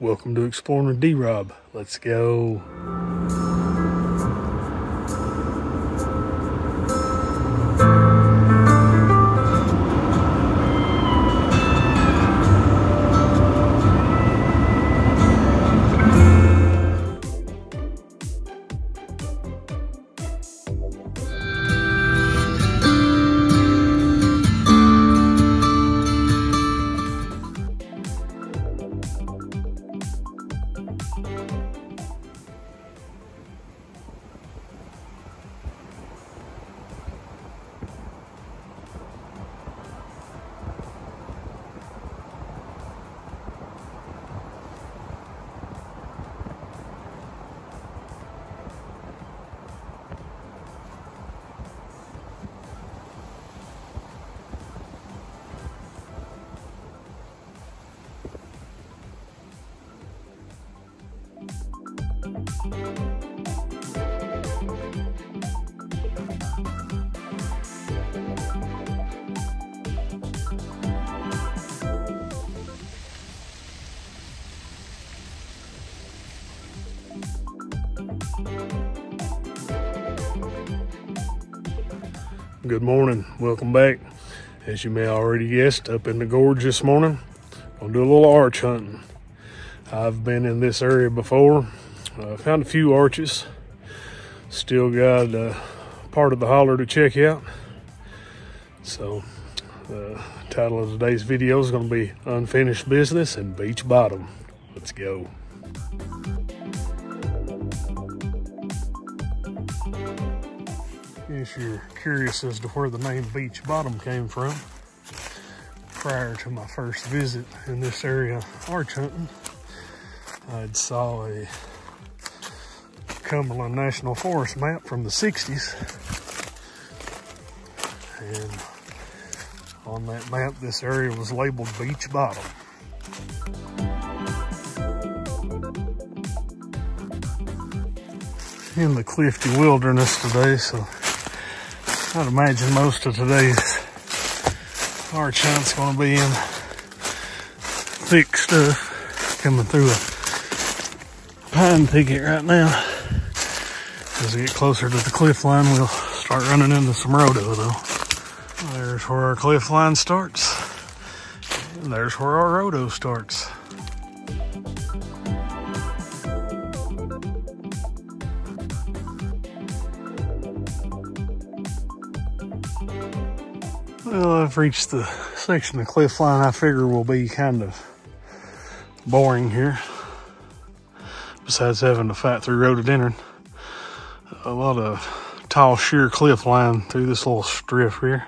Welcome to Exploring with D-Rob. Let's go. Good morning. Welcome back. As you may already guessed, up in the gorge this morning. Gonna do a little arch hunting. I've been in this area before. Uh, found a few arches. Still got uh, part of the holler to check out. So, the title of today's video is going to be Unfinished Business and Beech Bottom. Let's go. If you're curious as to where the name Beech Bottom came from, prior to my first visit in this area arch hunting, I'd saw a Cumberland National Forest map from the 60s. And on that map, this area was labeled Beech Bottom. In the Clifty Wilderness today, so I'd imagine most of today's arch hunt's gonna be in thick stuff coming through a pine thicket right now. As we get closer to the cliff line, we'll start running into some rhodo though. There's where our cliff line starts. And there's where our rhodo starts. Well, I've reached the section of cliff line I figure will be kind of boring here. Besides having to fight through rhododendron. A lot of tall, sheer cliff line through this little strip here.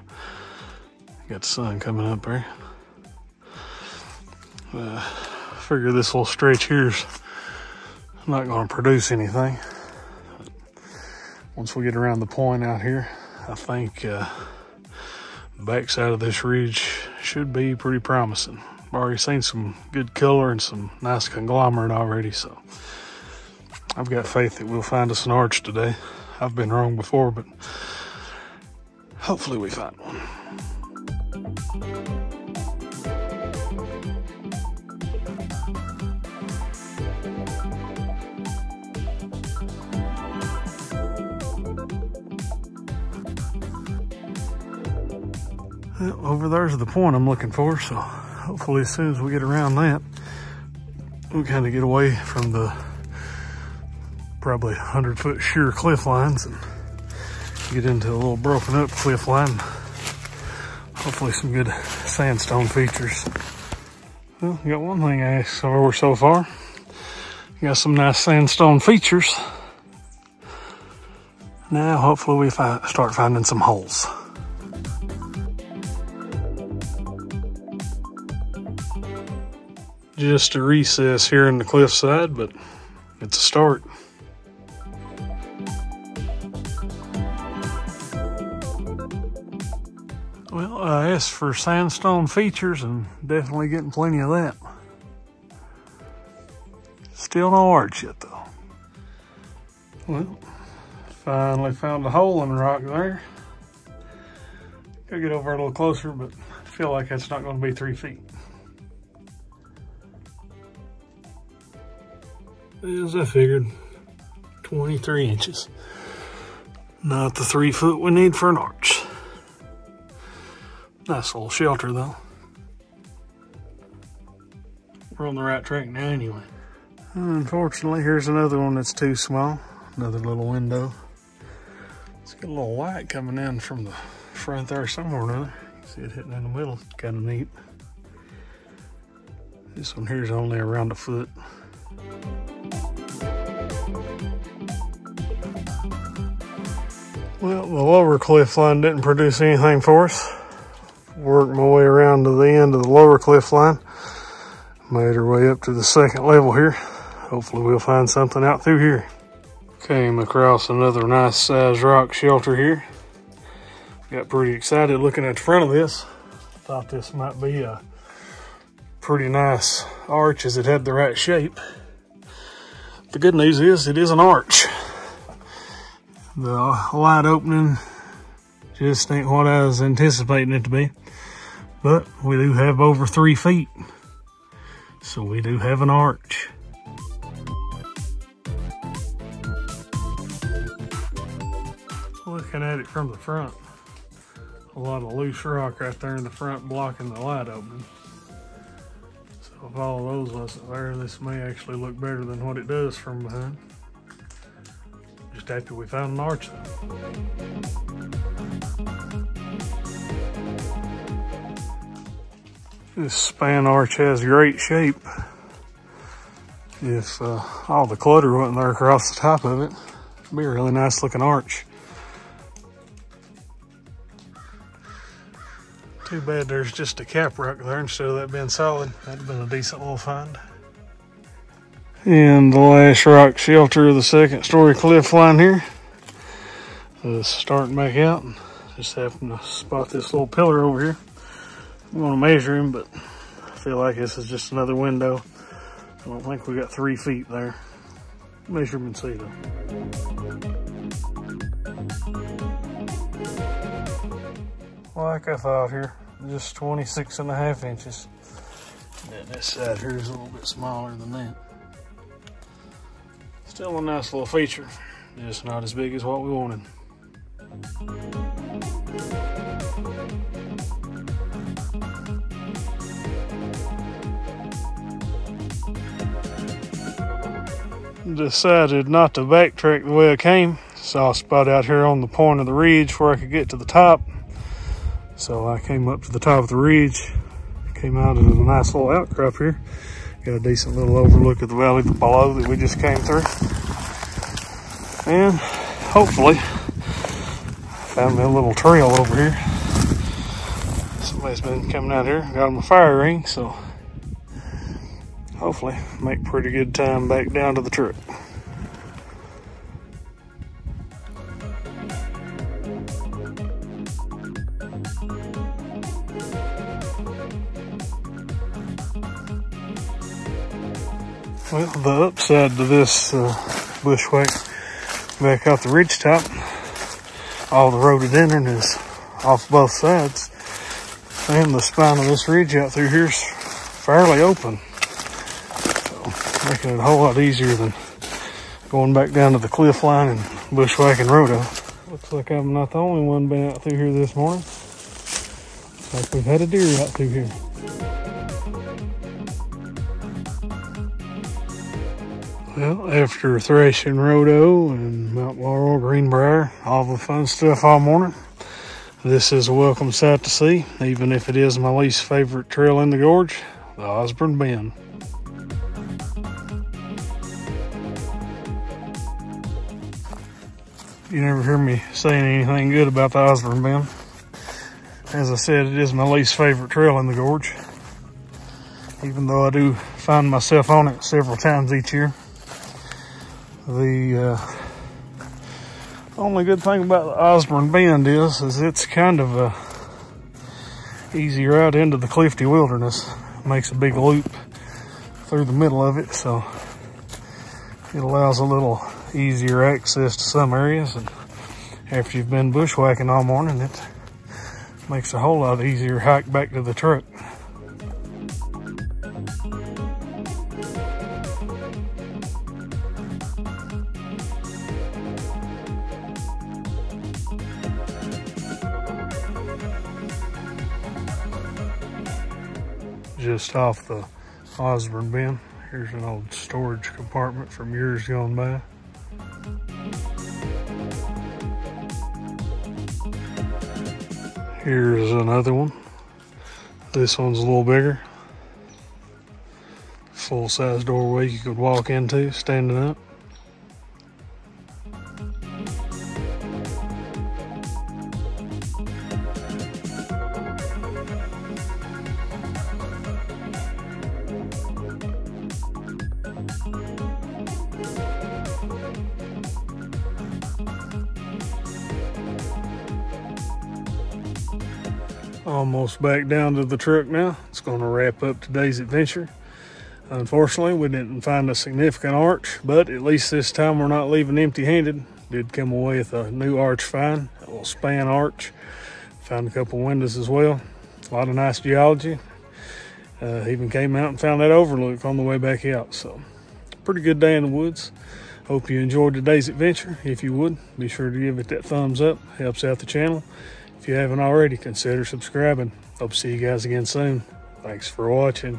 Got sun coming up there. Uh, figure this little stretch here's not going to produce anything. Once we get around the point out here, I think uh, backside of this ridge should be pretty promising. I've already seen some good color and some nice conglomerate already, so I've got faith that we'll find us an arch today. I've been wrong before, but hopefully we find one. Over there's the point I'm looking for, so hopefully as soon as we get around that, we kind of get away from the probably 100 foot sheer cliff lines and get into a little broken up cliff line. Hopefully some good sandstone features. Well, got one thing I over so far. Got some nice sandstone features. Now hopefully we start finding some holes. Just a recess here in the cliffside, but it's a start. Well, I asked for sandstone features and definitely getting plenty of that. Still no arch yet though. Well, finally found a hole in the rock there. Gotta get over a little closer, but I feel like that's not gonna be three feet. As I figured, 23 inches. Not the three foot we need for an arch. Nice little shelter though. We're on the right track now anyway. Unfortunately, here's another one that's too small. Another little window. It's got a little light coming in from the front there somewhere or another. See it hitting in the middle, kind of neat. This one here is only around a foot. Well, the lower cliff line didn't produce anything for us. Worked my way around to the end of the lower cliff line. Made our way up to the second level here. Hopefully we'll find something out through here. Came across another nice sized rock shelter here. Got pretty excited looking at the front of this. Thought this might be a pretty nice arch as it had the right shape. The good news is it is an arch. The light opening just ain't what I was anticipating it to be. But we do have over three feet. So we do have an arch. Looking at it from the front, a lot of loose rock right there in the front blocking the light opening. So if all those wasn't there, this may actually look better than what it does from behind. After we found an arch This span arch has great shape. If uh, all the clutter wasn't there across the top of it, it'd be a really nice looking arch. Too bad there's just a cap rock there instead of that being solid. That'd been a decent little find. And the last rock shelter of the second story cliff line here. Starting back out just happened to spot this little pillar over here. I'm gonna measure him, but I feel like this is just another window. I don't think we got three feet there. Measure him and see though. Like I thought here, just 26 and a half inches. And this side here is a little bit smaller than that. Still a nice little feature, just not as big as what we wanted. Decided not to backtrack the way I came. Saw a spot out here on the point of the ridge where I could get to the top. So I came up to the top of the ridge, came out of a nice little outcrop here. Got a decent little overlook of the valley below that we just came through. And hopefully found me a little trail over here. Somebody's been coming out here, got them a fire ring, so hopefully make pretty good time back down to the truck. Well, the upside to this uh, bushwhack back off the ridge top, all the rhododendron is off both sides, and the spine of this ridge out through here is fairly open, so making it a whole lot easier than going back down to the cliff line and bushwhacking rhodo. Looks like I'm not the only one been out through here this morning. Like we've had a deer out through here. Well, after thrashing Rhodo and Mount Laurel, Greenbrier, all the fun stuff all morning, this is a welcome sight to see, even if it is my least favorite trail in the gorge, the Osborne Bend. You never hear me saying anything good about the Osborne Bend. As I said, it is my least favorite trail in the gorge, even though I do find myself on it several times each year. The uh, only good thing about the Osborne Bend is, is it's kind of a easy route into the Clifty Wilderness. Makes a big loop through the middle of it, so it allows a little easier access to some areas. And after you've been bushwhacking all morning, it makes a whole lot easier hike back to the truck. Just off the Osborne Bend. Here's an old storage compartment from years gone by. Here's another one. This one's a little bigger. Full size doorway you could walk into standing up. Almost back down to the truck now. It's going to wrap up today's adventure. Unfortunately, we didn't find a significant arch, but at least this time we're not leaving empty-handed. Did come away with a new arch find, a little span arch. Found a couple windows as well. A lot of nice geology. Uh, even came out and found that overlook on the way back out. So, pretty good day in the woods. Hope you enjoyed today's adventure. If you would, be sure to give it that thumbs up. Helps out the channel. If you haven't already, consider subscribing. Hope to see you guys again soon. Thanks for watching.